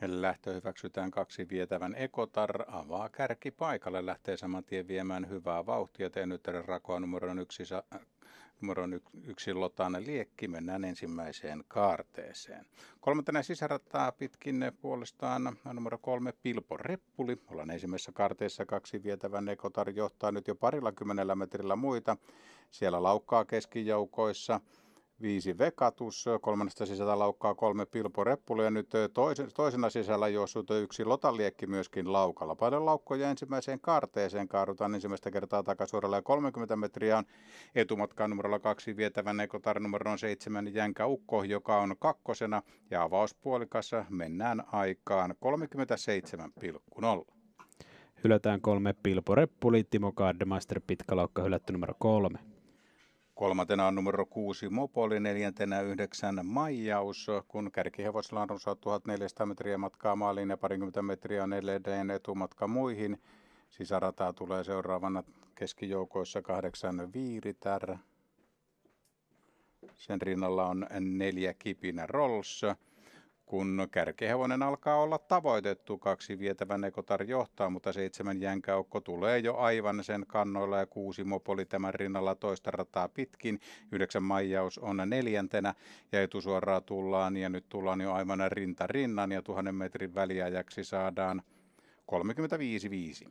Lähtö hyväksytään kaksi vietävän Ekotar, avaa kärki paikalle, lähtee saman tien viemään hyvää vauhtia. Teen nyt rakoa numeron yksi, numeron yksi Lotan liekki, mennään ensimmäiseen kaarteeseen. Kolmantena sisärataa pitkin puolestaan numero kolme Pilpo Reppuli. Ollaan ensimmäisessä kaarteessa kaksi vietävän Ekotar johtaa nyt jo parilla kymmenellä metrillä muita. Siellä laukkaa keskijoukoissa viisi Vekatus, kolmannesta sisällä laukkaa kolme Pilpo Reppuli ja nyt toisen, toisena sisällä juossut yksi Lotaliekki myöskin laukalla. Paljon laukkoja ensimmäiseen kaarteeseen kaadutaan ensimmäistä kertaa takasuoralla ja 30 metriä on etumatkan numerolla kaksi vietävän Ekotar numero 7 Jänkä Ukko, joka on kakkosena ja avauspuolikassa mennään aikaan 37,0. Hylätään kolme Pilpo Reppuli, Timo Gardemaster, pitkä laukka hylätty numero kolme. Kolmantena on numero 6 Mopoli, neljäntenä yhdeksän Maijaus, kun kärkihevosilla on runsaat 1400 metriä matkaa maaliin ja parikymmentä metriä on edelleen etumatka muihin. Sisärataa tulee seuraavana keskijoukoissa kahdeksan Viiritär. Sen rinnalla on neljä Kipinä Rolls kun kärkehevonen alkaa olla tavoitettu. Kaksi vietävän Ekotar johtaa, mutta seitsemän jänkäukko tulee jo aivan sen kannoilla ja kuusi Mopoli tämän rinnalla toista rataa pitkin. Yhdeksän Maijaus on neljäntenä ja etusuoraa tullaan ja nyt tullaan jo aivan rinta rinnan ja tuhannen metrin väliajaksi saadaan 35-5.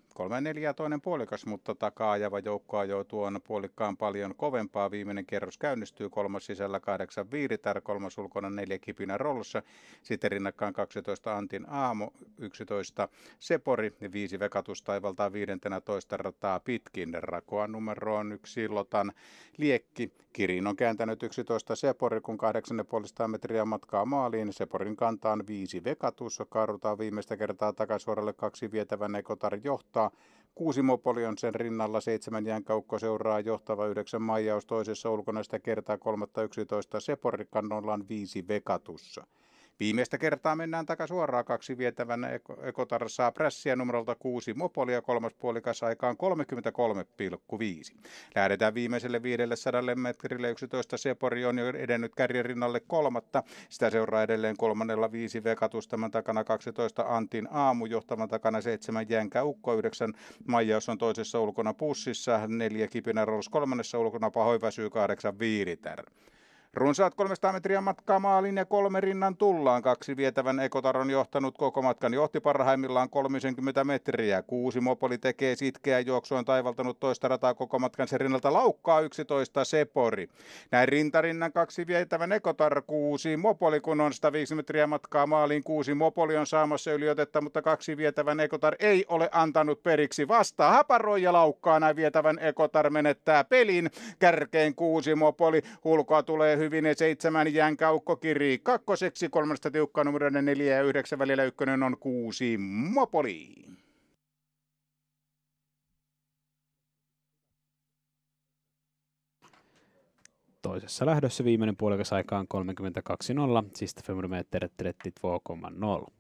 3-4 toinen puolikas, mutta takaajava joukkoa jo tuon puolikkaan paljon kovempaa. Viimeinen kerros käynnistyy kolmas sisällä 8 Viiritar, kolmas ulkona 4 Kipinä Rollossa. Sitten rinnakkaan 12 Antin Aamu, 11 Sepori, 5 Vekatus taivaltaa 15 rataa pitkin. Rakoa numero on 1 Lotan Liekki. Kirin on kääntänyt 11 Sepori, kun 8,5 metriä matkaa maaliin. Seporin kantaan 5 Vekatus, karutaan viimeistä kertaa takasuoralle 2 yksi vietävä Nekotar johtaa. Kuusi mopoli on sen rinnalla, seitsemän jänkaukko seuraa johtava yhdeksän maijaus toisessa ulkona sitä kertaa kolmatta yksitoista Seporikannollaan viisi vekatussa. Viimeistä kertaa mennään takasuoraan kaksi vietävän Ekotar saa prässiä numerolta 6 Mopolia kolmas puolikas aikaan 33,5. Lähdetään viimeiselle 500 metrille 11 Sepori on jo edennyt kärjen rinnalle kolmatta. Sitä seuraa edelleen kolmannella viisi Vekatus tämän takana 12 Antin aamu johtavan takana 7 Jänkä Ukko 9 Maijaus on toisessa ulkona pussissa, neljä Kipinä Rolls kolmannessa ulkona Pahoi väsyy 8 Viiritär. Runsaat 300 metriä matkaa maalin ja kolme rinnan tullaan. Kaksi vietävän Ekotar on johtanut koko matkan. Johti parhaimmillaan 30 metriä. Kuusi Mopoli tekee sitkeä juoksu. On taivaltanut toista rataa koko matkan. Sen rinnalta laukkaa 11 Sepori. Näin rintarinnan kaksi vietävän Ekotar. Kuusi Mopoli, kun on 105 metriä matkaa maaliin. Kuusi Mopoli on saamassa yliotetta, mutta kaksi vietävän Ekotar ei ole antanut periksi. Vasta haparoi ja laukkaa näin vietävän Ekotar menettää pelin. Kärkeen kuusi Mopoli. Hulkoa tulee hyvin seitsemän Jänkaukko Kiri kakkoseksi, kolmesta tiukkaa numeroiden neljä ja yhdeksän välillä ykkönen on kuusi Mopoli. Toisessa lähdössä viimeinen puolikas aikaan 32.0, sista femometer 32,0.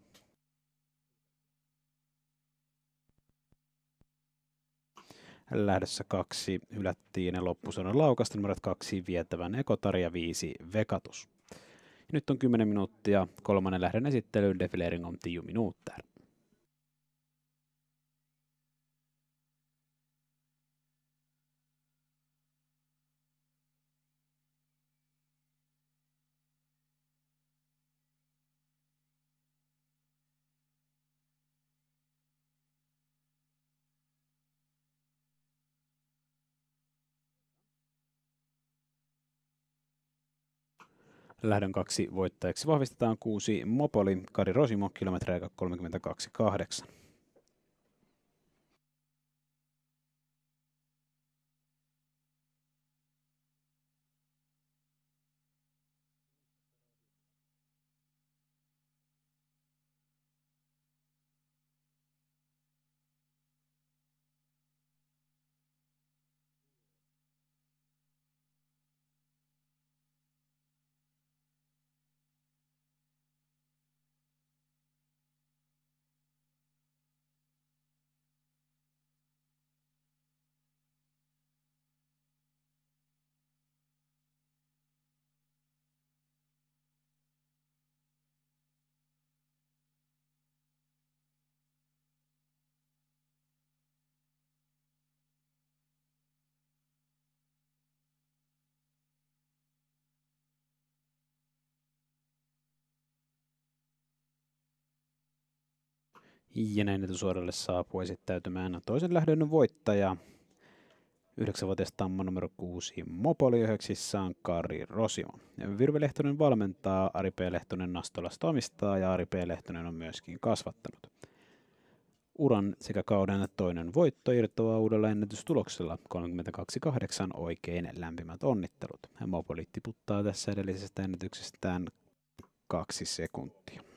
Lähdössä kaksi hylättiin loppusodan laukasta, numerot kaksi vietävän Ekotar ja viisi Vekatus. Nyt on 10 minuuttia kolmannen lähdön esittelyyn Defilering om 10 minuuttia. Lähdön kaksi voittajaksi vahvistetaan kuusi Mopoli, Kari Rosimo, kilometriä 32,8. Ja näin etusuoralle saapuu esittäytymään toisen lähdön voittaja. 9-vuotias tamma numero 6 Mopoli yhdeksissään Kari Rosimo. Virve Lehtonen valmentaa, Ari P. Lehtonen Nastolasta omistaa ja Ari P. Lehtonen on myöskin kasvattanut. Uran sekä kauden toinen voitto irtoaa uudella ennätystuloksella 32.8 oikein lämpimät onnittelut. Mopoli tiputtaa tässä edellisestä ennätyksestään kaksi sekuntia.